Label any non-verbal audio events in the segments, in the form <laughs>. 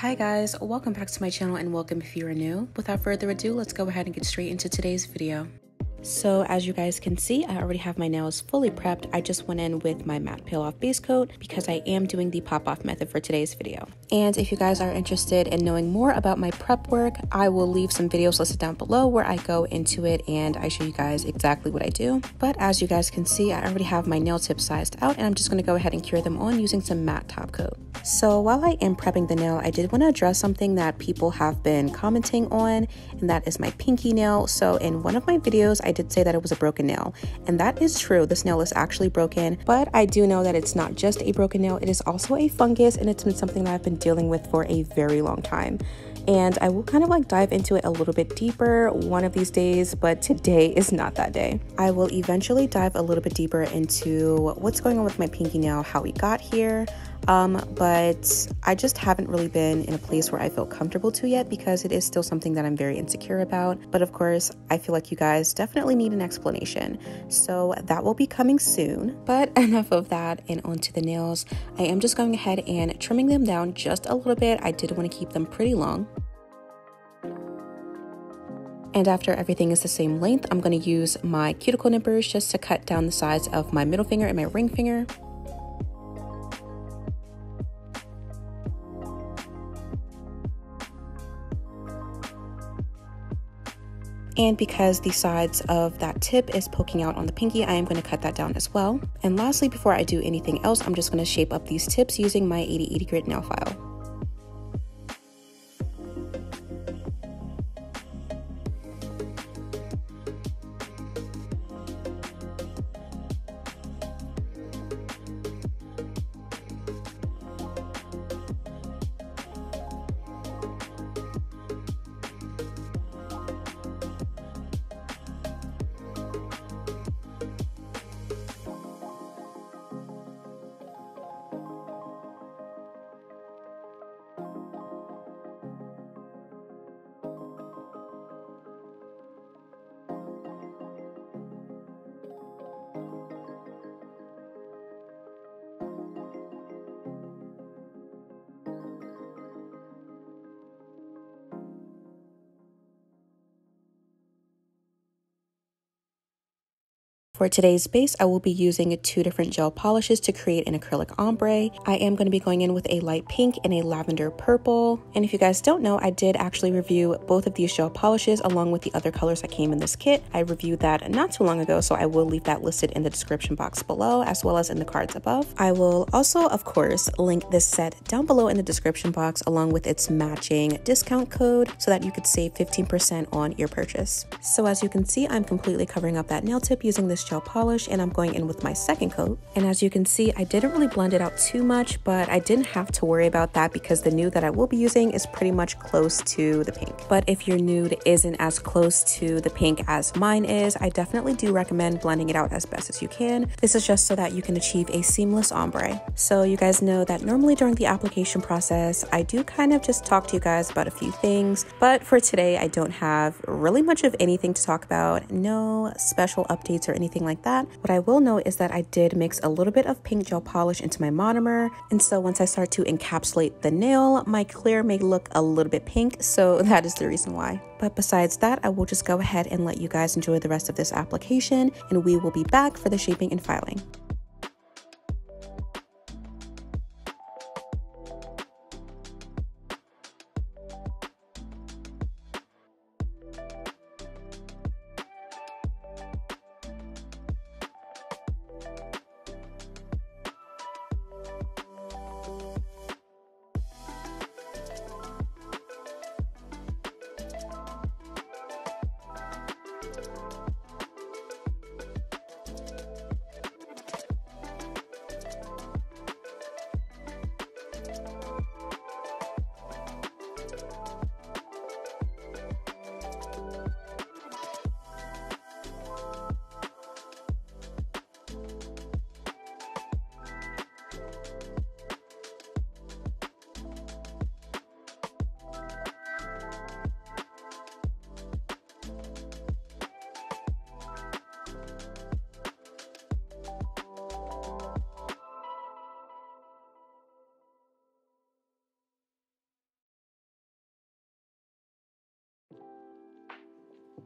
Hi guys, welcome back to my channel and welcome if you are new. Without further ado, let's go ahead and get straight into today's video. So as you guys can see, I already have my nails fully prepped. I just went in with my matte peel off base coat because I am doing the pop off method for today's video. And if you guys are interested in knowing more about my prep work, I will leave some videos listed down below where I go into it and I show you guys exactly what I do. But as you guys can see, I already have my nail tips sized out and I'm just gonna go ahead and cure them on using some matte top coat. So while I am prepping the nail, I did want to address something that people have been commenting on, and that is my pinky nail. So in one of my videos, I did say that it was a broken nail, and that is true. This nail is actually broken, but I do know that it's not just a broken nail, it is also a fungus, and it's been something that I've been dealing with for a very long time and I will kind of like dive into it a little bit deeper one of these days, but today is not that day. I will eventually dive a little bit deeper into what's going on with my pinky nail, how we got here, um, but I just haven't really been in a place where I feel comfortable to yet because it is still something that I'm very insecure about. But of course, I feel like you guys definitely need an explanation. So that will be coming soon. But <laughs> enough of that and onto the nails. I am just going ahead and trimming them down just a little bit. I did want to keep them pretty long. And after everything is the same length, I'm going to use my cuticle nippers just to cut down the size of my middle finger and my ring finger. And because the sides of that tip is poking out on the pinky, I am going to cut that down as well. And lastly, before I do anything else, I'm just going to shape up these tips using my 8080 grit nail file. For today's base, I will be using two different gel polishes to create an acrylic ombre. I am going to be going in with a light pink and a lavender purple. And if you guys don't know, I did actually review both of these gel polishes along with the other colors that came in this kit. I reviewed that not too long ago, so I will leave that listed in the description box below as well as in the cards above. I will also, of course, link this set down below in the description box along with its matching discount code so that you could save 15% on your purchase. So as you can see, I'm completely covering up that nail tip using this gel polish and I'm going in with my second coat. And as you can see, I didn't really blend it out too much, but I didn't have to worry about that because the nude that I will be using is pretty much close to the pink. But if your nude isn't as close to the pink as mine is, I definitely do recommend blending it out as best as you can. This is just so that you can achieve a seamless ombre. So you guys know that normally during the application process, I do kind of just talk to you guys about a few things, but for today, I don't have really much of anything to talk about. No special updates or anything anything like that. What I will note is that I did mix a little bit of pink gel polish into my monomer. And so once I start to encapsulate the nail, my clear may look a little bit pink. So <laughs> that is the reason why. But besides that, I will just go ahead and let you guys enjoy the rest of this application and we will be back for the shaping and filing.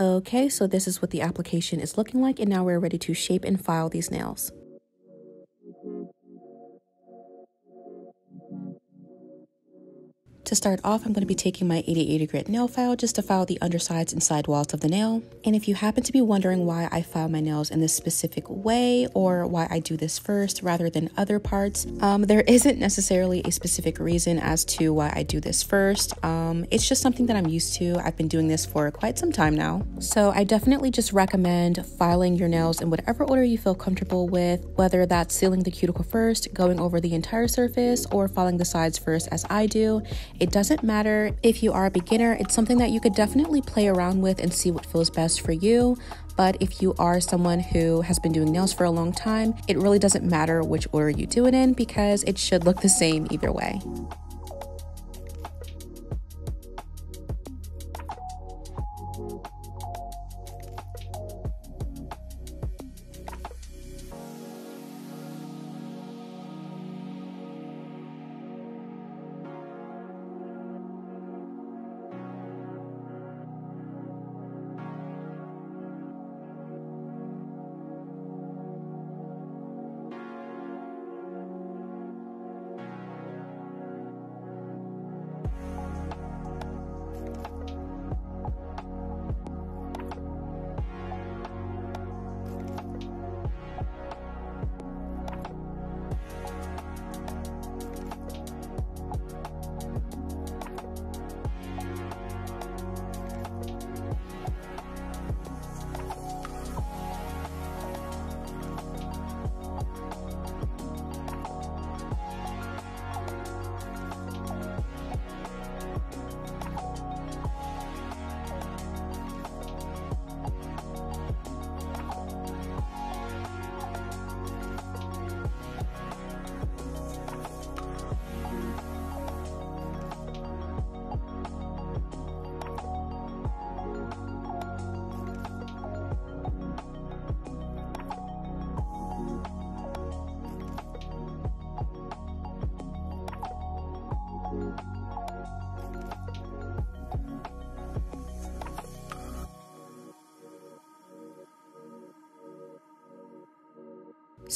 Okay, so this is what the application is looking like and now we're ready to shape and file these nails. To start off, I'm going to be taking my 8080 grit nail file just to file the undersides and side walls of the nail. And if you happen to be wondering why I file my nails in this specific way or why I do this first rather than other parts, um, there isn't necessarily a specific reason as to why I do this first. Um, it's just something that I'm used to. I've been doing this for quite some time now. So I definitely just recommend filing your nails in whatever order you feel comfortable with, whether that's sealing the cuticle first, going over the entire surface, or filing the sides first as I do. It doesn't matter if you are a beginner, it's something that you could definitely play around with and see what feels best for you. But if you are someone who has been doing nails for a long time, it really doesn't matter which order you do it in because it should look the same either way.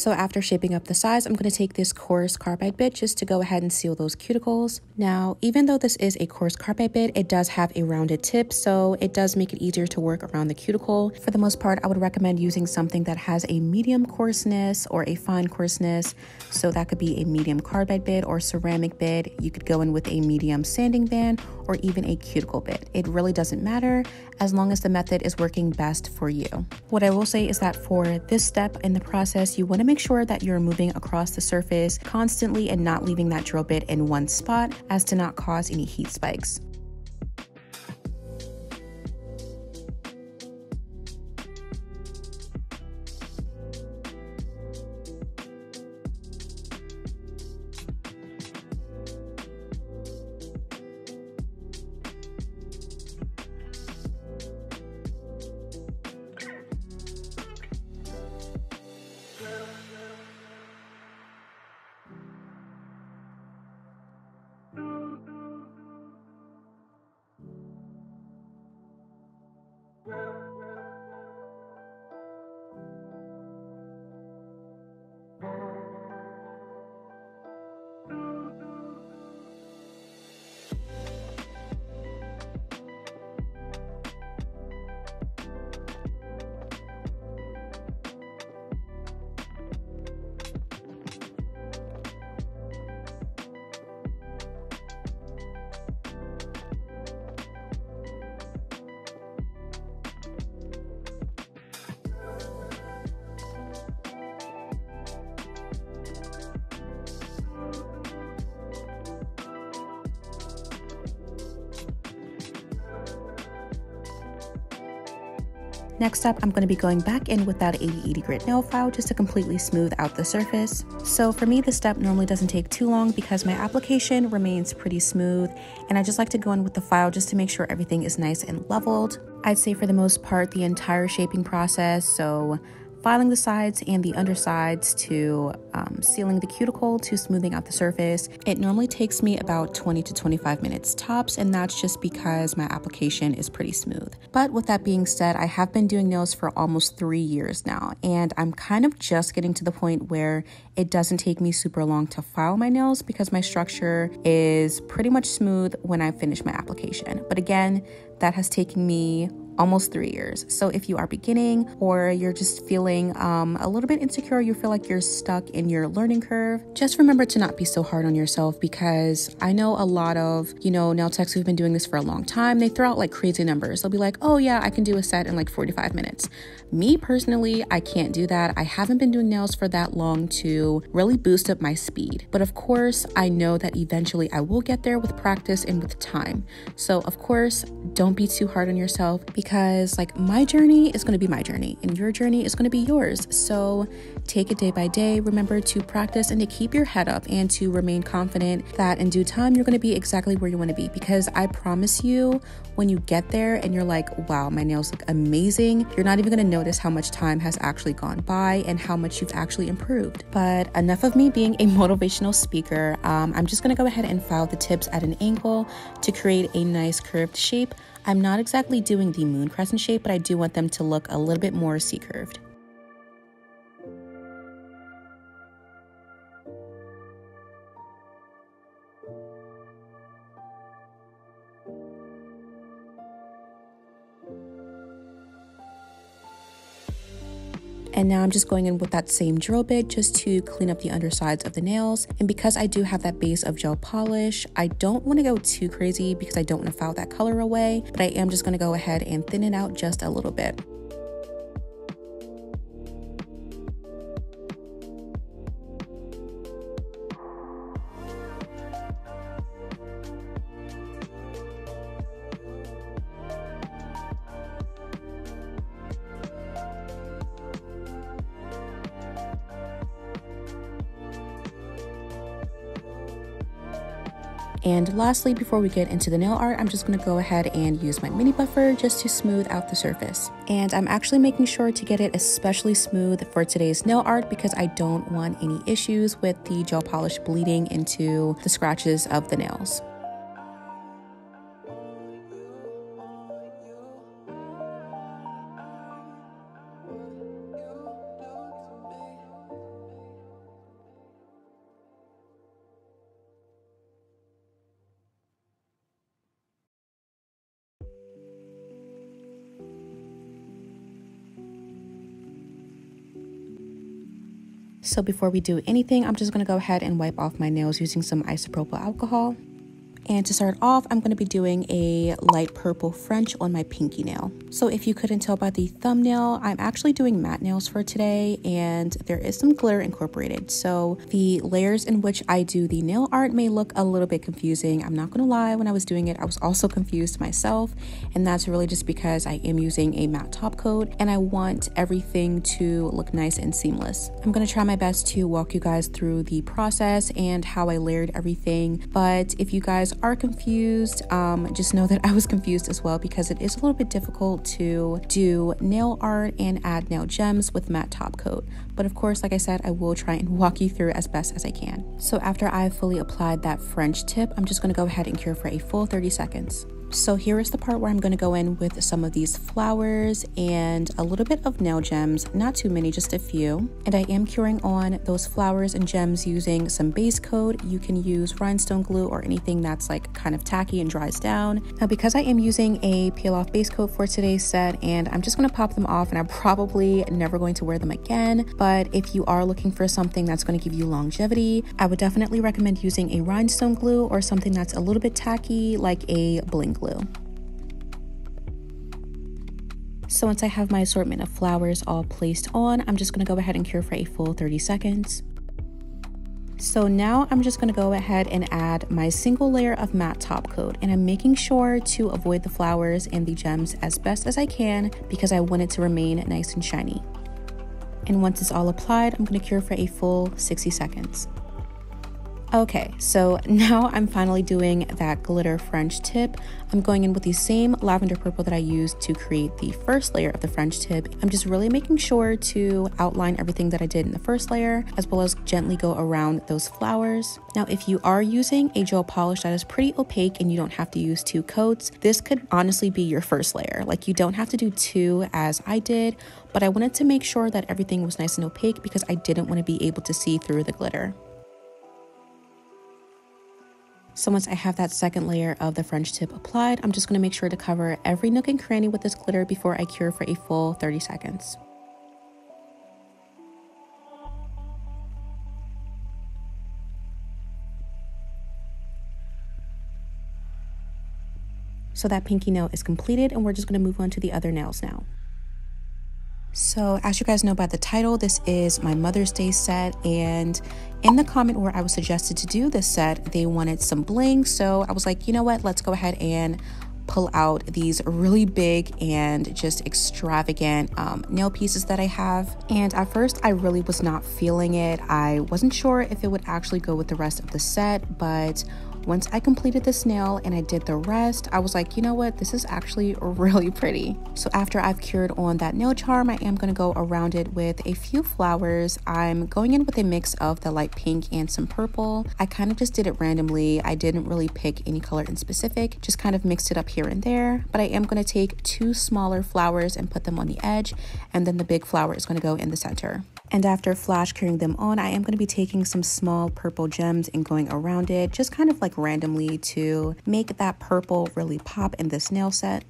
So after shaping up the size, I'm going to take this coarse carbide bit just to go ahead and seal those cuticles. Now, even though this is a coarse carbide bit, it does have a rounded tip, so it does make it easier to work around the cuticle. For the most part, I would recommend using something that has a medium coarseness or a fine coarseness. So that could be a medium carbide bit or ceramic bit. You could go in with a medium sanding band or even a cuticle bit. It really doesn't matter as long as the method is working best for you. What I will say is that for this step in the process, you want to to make sure that you're moving across the surface constantly and not leaving that drill bit in one spot as to not cause any heat spikes. Next up, I'm going to be going back in with that 8080 grit nail file just to completely smooth out the surface. So for me, this step normally doesn't take too long because my application remains pretty smooth and I just like to go in with the file just to make sure everything is nice and leveled. I'd say for the most part, the entire shaping process, so filing the sides and the undersides to um, sealing the cuticle to smoothing out the surface. It normally takes me about 20 to 25 minutes tops, and that's just because my application is pretty smooth. But with that being said, I have been doing nails for almost three years now, and I'm kind of just getting to the point where it doesn't take me super long to file my nails because my structure is pretty much smooth when I finish my application. But again, that has taken me almost three years. So if you are beginning or you're just feeling um, a little bit insecure, you feel like you're stuck in your learning curve, just remember to not be so hard on yourself because I know a lot of, you know, nail techs who've been doing this for a long time, they throw out like crazy numbers. They'll be like, oh yeah, I can do a set in like 45 minutes. Me personally, I can't do that. I haven't been doing nails for that long to really boost up my speed. But of course, I know that eventually I will get there with practice and with time. So of course, don't be too hard on yourself like my journey is going to be my journey and your journey is going to be yours. So take it day by day. Remember to practice and to keep your head up and to remain confident that in due time you're going to be exactly where you want to be because I promise you when you get there and you're like, wow, my nails look amazing, you're not even going to notice how much time has actually gone by and how much you've actually improved. But enough of me being a <laughs> motivational speaker. Um, I'm just going to go ahead and file the tips at an angle to create a nice curved shape. I'm not exactly doing the moon crescent shape, but I do want them to look a little bit more C And now I'm just going in with that same drill bit just to clean up the undersides of the nails. And because I do have that base of gel polish, I don't want to go too crazy because I don't want to foul that color away, but I am just going to go ahead and thin it out just a little bit. Lastly, before we get into the nail art, I'm just gonna go ahead and use my mini buffer just to smooth out the surface. And I'm actually making sure to get it especially smooth for today's nail art because I don't want any issues with the gel polish bleeding into the scratches of the nails. So before we do anything, I'm just gonna go ahead and wipe off my nails using some isopropyl alcohol. And to start off, I'm going to be doing a light purple French on my pinky nail. So if you couldn't tell by the thumbnail, I'm actually doing matte nails for today and there is some glitter incorporated. So the layers in which I do the nail art may look a little bit confusing. I'm not going to lie, when I was doing it, I was also confused myself. And that's really just because I am using a matte top coat and I want everything to look nice and seamless. I'm going to try my best to walk you guys through the process and how I layered everything. But if you guys are confused, um, just know that I was confused as well because it is a little bit difficult to do nail art and add nail gems with matte top coat. But of course, like I said, I will try and walk you through as best as I can. So after I've fully applied that French tip, I'm just gonna go ahead and cure for a full 30 seconds. So here is the part where I'm going to go in with some of these flowers and a little bit of nail gems, not too many, just a few. And I am curing on those flowers and gems using some base coat. You can use rhinestone glue or anything that's like kind of tacky and dries down. Now because I am using a peel off base coat for today's set and I'm just going to pop them off and I'm probably never going to wear them again. But if you are looking for something that's going to give you longevity, I would definitely recommend using a rhinestone glue or something that's a little bit tacky like a bling glue glue. So once I have my assortment of flowers all placed on, I'm just gonna go ahead and cure for a full 30 seconds. So now I'm just gonna go ahead and add my single layer of matte top coat and I'm making sure to avoid the flowers and the gems as best as I can because I want it to remain nice and shiny. And once it's all applied, I'm gonna cure for a full 60 seconds. Okay, so <laughs> now I'm finally doing that glitter French tip. I'm going in with the same lavender purple that I used to create the first layer of the French tip. I'm just really making sure to outline everything that I did in the first layer, as well as gently go around those flowers. Now, if you are using a gel polish that is pretty opaque and you don't have to use two coats, this could honestly be your first layer. Like you don't have to do two as I did, but I wanted to make sure that everything was nice and opaque because I didn't want to be able to see through the glitter. So once I have that second layer of the French tip applied, I'm just going to make sure to cover every nook and cranny with this glitter before I cure for a full 30 seconds. So that pinky nail is completed and we're just going to move on to the other nails now. So, as you guys know by the title, this is my Mother's Day set. And in the comment where I was suggested to do this set, they wanted some bling. So, I was like, you know what? Let's go ahead and pull out these really big and just extravagant um, nail pieces that I have. And at first, I really was not feeling it. I wasn't sure if it would actually go with the rest of the set, but once I completed this nail and I did the rest, I was like, you know what, this is actually <laughs> really pretty. So after I've cured on that nail charm, I am gonna go around it with a few flowers. I'm going in with a mix of the light pink and some purple. I kind of just did it randomly. I didn't really pick any color in specific, just kind of mixed it up here and there. But I am gonna take two smaller flowers and put them on the edge, and then the big flower is gonna go in the center. And after flash curing them on, I am going to be taking some small purple gems and going around it, just kind of like randomly to make that purple really pop in this nail set.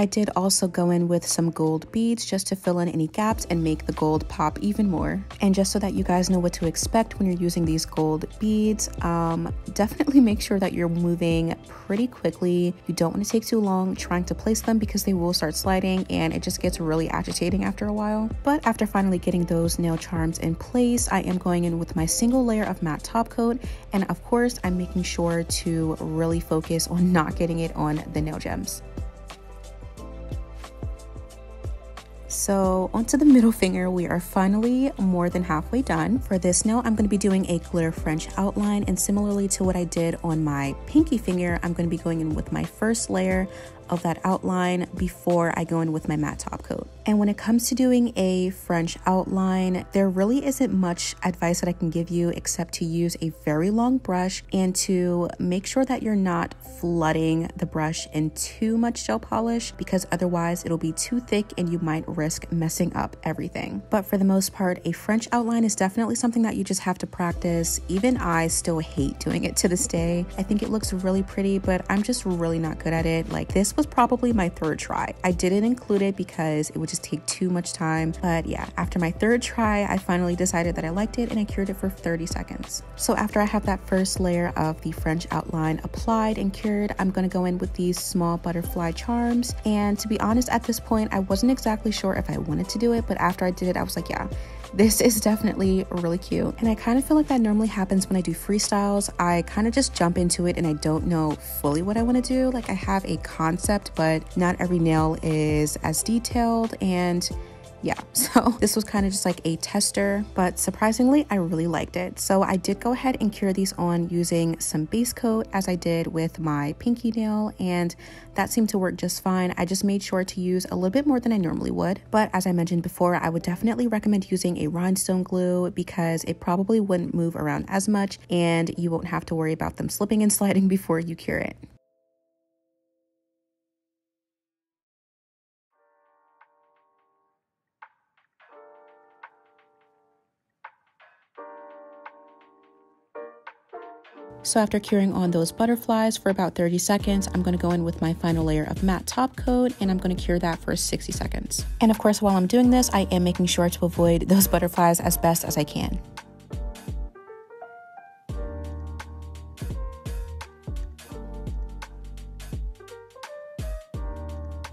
I did also go in with some gold beads just to fill in any gaps and make the gold pop even more. And just so that you guys know what to expect when you're using these gold beads, um, definitely <laughs> make sure that you're moving pretty quickly. You don't want to take too long trying to place them because they will start sliding and it just gets really agitating after a while. But after finally getting those nail charms in place, I am going in with my single layer of matte top coat. And of course, I'm making sure to really focus on <laughs> not getting it on the nail gems. So onto the middle finger, we are finally more than halfway done. For this nail, I'm going to be doing a glitter French outline and similarly to what I did on my pinky finger, I'm going to be going in with my first layer of that outline before I go in with my matte top coat. And when it comes to doing a French outline, there really isn't much advice that I can give you except to use a very long brush and to make sure that you're not flooding the brush in too much gel polish because otherwise it'll be too thick and you might risk messing up everything. But for the most part, a French outline is definitely something that you just have to practice. Even I still hate doing it to this day. I think it looks really pretty, but I'm just really not good at it. Like this was probably my third try. I didn't include it because it would just take too much time. But yeah, after my third try, I finally decided that I liked it and I cured it for 30 seconds. So after I have that first layer of the French outline applied and cured, I'm gonna go in with these small butterfly charms. And to be honest, at this point, I wasn't exactly sure if I wanted to do it, but after I did it, I was like, yeah, this is definitely really cute. And I kind of feel like that normally happens when I do freestyles. I kind of just jump into it and I don't know fully what I want to do. Like I have a concept, but not every nail is as detailed and yeah, <laughs> so this was kind of just like a tester, but surprisingly, I really liked it. So I did go ahead and cure these on using some base coat as I did with my pinky nail, and that seemed to work just fine. I just made sure to use a little bit more than I normally would. But as I mentioned before, I would definitely recommend using a rhinestone glue because it probably wouldn't move around as much and you won't have to worry about them slipping and sliding <laughs> before you cure it. So after curing on those butterflies for about 30 seconds, I'm gonna go in with my final layer of matte top coat and I'm gonna cure that for 60 seconds. And of course, while I'm doing this, I am making sure to avoid those butterflies as best as I can.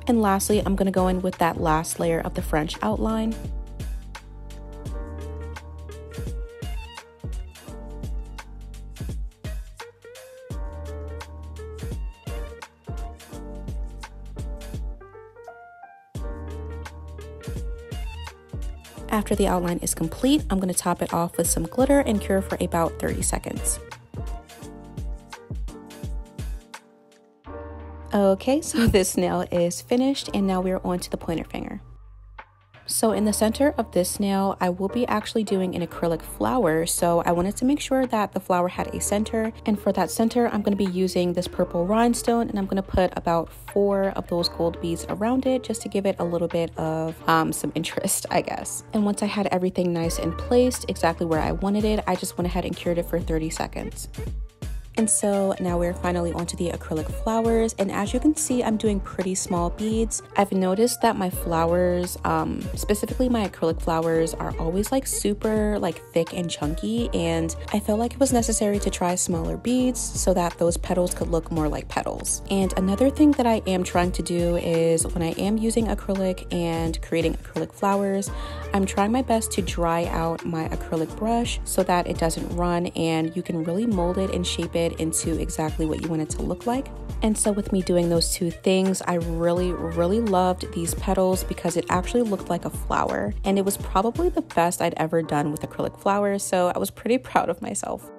And lastly, I'm gonna go in with that last layer of the French outline. After the outline is complete, I'm going to top it off with some glitter and cure for about 30 seconds. Okay, so <laughs> this nail is finished and now we're on to the pointer finger. So in the center of this nail, I will be actually doing an acrylic flower. So I wanted to make sure that the flower had a center. And for that center, I'm going to be using this purple rhinestone and I'm going to put about four of those gold beads around it just to give it a little bit of um, some interest, <laughs> I guess. And once I had everything nice and placed exactly where I wanted it, I just went ahead and cured it for 30 seconds. And so now we're finally onto the acrylic flowers. And as you can see, I'm doing pretty small beads. I've noticed that my flowers, um, specifically my acrylic flowers, are always like super like thick and chunky. And I felt like it was necessary to try smaller beads so that those petals could look more like petals. And another thing that I am trying to do is when I am using acrylic and creating acrylic flowers, I'm trying my best to dry out my acrylic brush so that it doesn't run and you can really mold it and shape it it into exactly what you want it to look like. And so with me doing those two things, I really, really loved these petals because it actually looked like a flower. And it was probably the best I'd ever done with acrylic flowers. So I was pretty <laughs> proud of myself.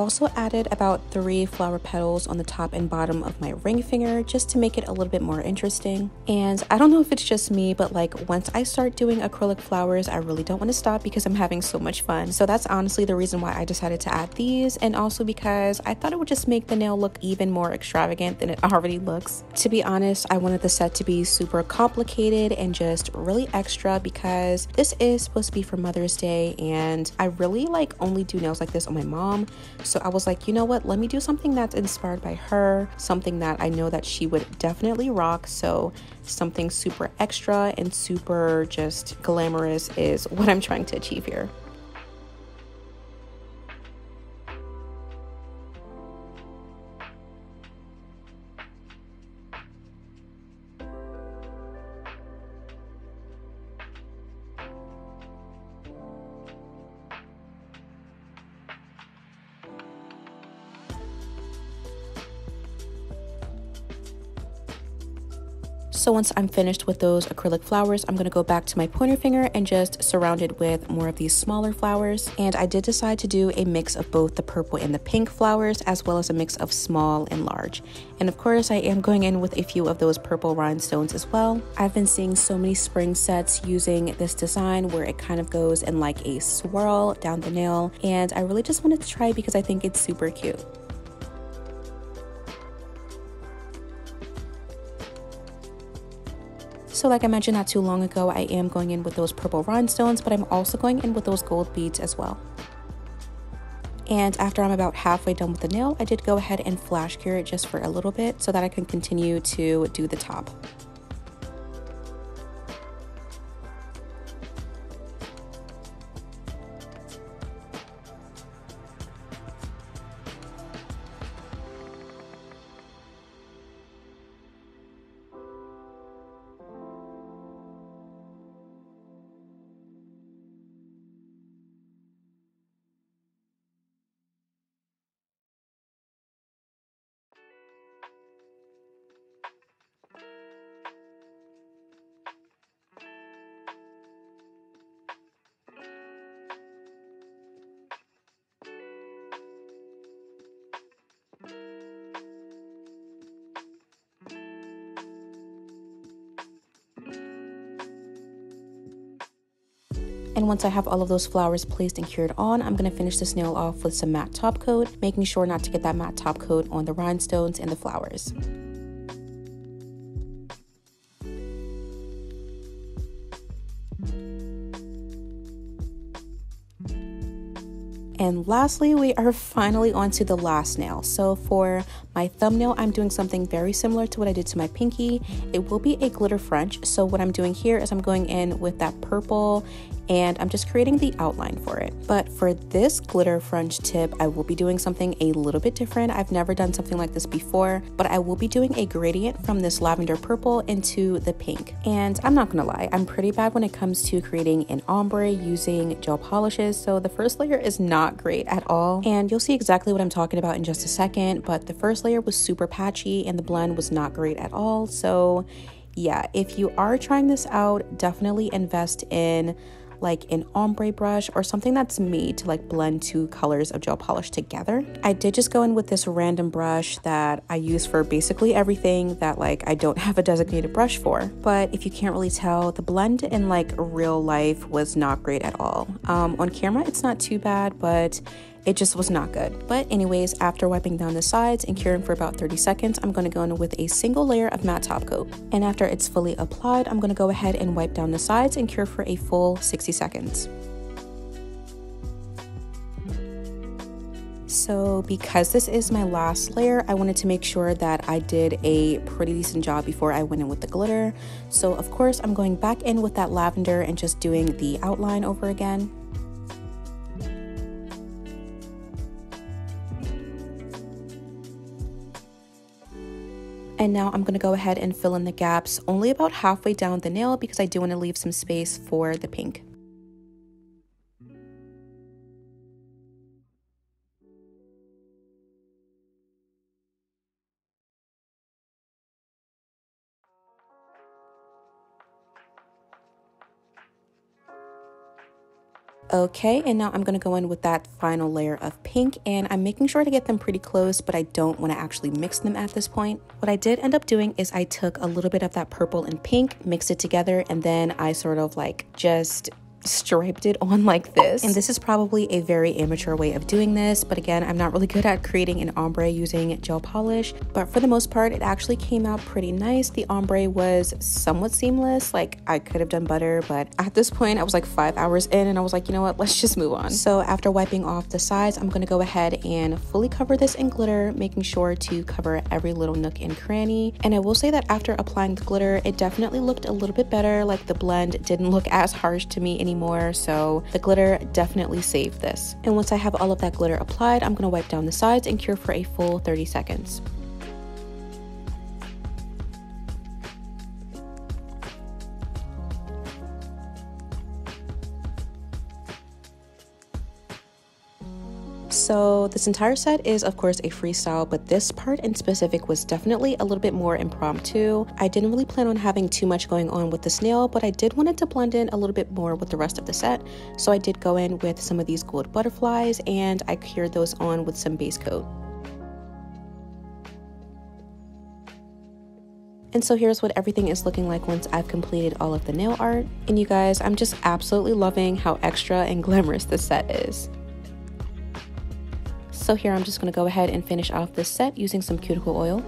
Also added about three flower petals on the top and bottom of my ring finger just to make it a little bit more interesting. And I don't know if it's just me, but like once I start doing acrylic flowers, I really don't want to stop because I'm having so much fun. So that's honestly the reason why I decided to add these and also because I thought it would just make the nail look even more extravagant than it <laughs> already looks. To be honest, I wanted the set to be super complicated and just really extra because this is supposed to be for Mother's Day and I really like only do nails like this on my mom. So I was like, you know what? Let me do something that's inspired by her, something that I know that she would definitely rock. So something super extra and super just glamorous is what I'm trying to achieve here. So once I'm finished with those acrylic flowers, I'm gonna go back to my pointer finger and just surround it with more of these smaller flowers. And I did decide to do a mix of both the purple and the pink flowers, as well as a mix of small and large. And of course, I am going in with a few of those purple rhinestones as well. I've been seeing so many spring sets using this design where it kind of goes in like a swirl down the nail. And I really just wanted to try because I think it's super cute. So like I mentioned not too long ago, I am going in with those purple rhinestones, but I'm also going in with those gold beads as well. And after I'm about halfway done with the nail, I did go ahead and flash cure it just for a little bit so that I can continue to do the top. once I have all of those flowers placed and cured on, I'm gonna finish this nail off with some matte top coat, making sure not to get that matte top coat on the rhinestones and the flowers. And lastly, we are finally onto the last nail. So for my thumbnail, I'm doing something very similar to what I did to my pinky. It will be a glitter French. So what I'm doing here is I'm going in with that purple and I'm just creating the outline for it. But for this glitter French tip, I will be doing something a little bit different. I've never done something like this before, but I will be doing a gradient from this lavender purple into the pink. And I'm not gonna lie, I'm pretty bad when it comes to creating an ombre using gel polishes. So the first layer is not great at all. And you'll see exactly what I'm talking about in just a second, but the first layer was super patchy and the blend was not great at all. So yeah, if you are trying this out, definitely invest in like an ombre brush or something that's made to like blend two colors of gel polish together. I did just go in with this random brush that I use for basically everything that like I don't <laughs> have a designated brush for. But if you can't really tell, the blend in like real life was not great at all. Um, on camera, it's not too bad, but it just was not good. But anyways, after wiping down the sides and curing for about 30 seconds, I'm going to go in with a single layer of matte top coat. And after it's fully applied, I'm going to go ahead and wipe down the sides and cure for a full 60 seconds. So because this is my last layer, I wanted to make sure that I did a pretty decent job before I went in with the glitter. So of course, I'm going back in with that lavender and just doing the outline over again. And now I'm going to go ahead and fill in the gaps only about halfway down the nail because I do want to leave some space for the pink. Okay, and now I'm gonna go in with that final layer of pink and I'm making sure to get them pretty close, but I don't wanna actually mix them at this point. What I did end up doing is I took a little bit of that purple and pink, mixed it together, and then I sort of like just striped it on like this. And this is probably a very immature way of doing this, but again, I'm not really good at creating an ombre using gel polish, but for the most part, it actually came out pretty nice. The ombre was somewhat seamless, like I could have done better, but at this point, I was like five hours in and I was like, you know what, let's just move on. So after wiping off the sides, I'm gonna go ahead and fully cover this in glitter, making sure to cover every little nook and cranny. And I will say that after applying the glitter, it definitely looked a little bit better, like the blend didn't look as harsh to me anymore anymore, so the glitter definitely saved this. And once I have all of that glitter applied, I'm gonna wipe down the sides and cure for a full 30 seconds. So this entire set is of course a freestyle, but this part in specific was definitely a little bit more impromptu. I didn't really plan on having too much going on with the nail, but I did want it to blend in a little bit more with the rest of the set. So I did go in with some of these gold butterflies and I cured those on with some base coat. And so here's what everything is looking like once I've completed all of the nail art. And you guys, I'm just absolutely loving how extra and glamorous this set is. So here I'm just going to go ahead and finish off this set using some cuticle oil.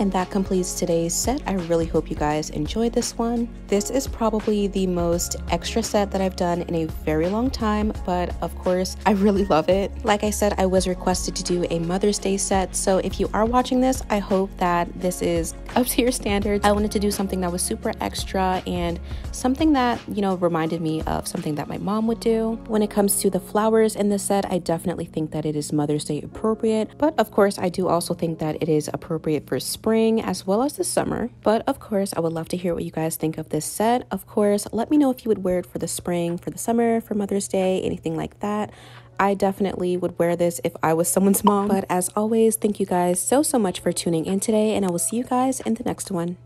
And that completes today's set. I really hope you guys enjoyed this one. This is probably the most extra set that I've done in a very long time, but of course, I really love it. Like I said, I was requested to do a Mother's Day set, so if you are watching this, I hope that this is up to your standards. I wanted to do something that was super extra and something that, you know, reminded me of something that my mom would do. When it comes to the flowers in the set, I definitely think that it is Mother's Day appropriate, but of course, I do also think that it is appropriate for spring spring as well as the summer. But of course, I would love to hear what you guys think of this set. Of course, let me know if you would wear it for the spring, for the summer, for Mother's Day, anything like that. I definitely would wear this if I was <laughs> someone's mom. But as always, thank you guys so, so much for tuning in today, and I will see you guys in the next one.